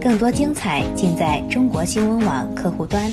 更多精彩尽在中国新闻网客户端。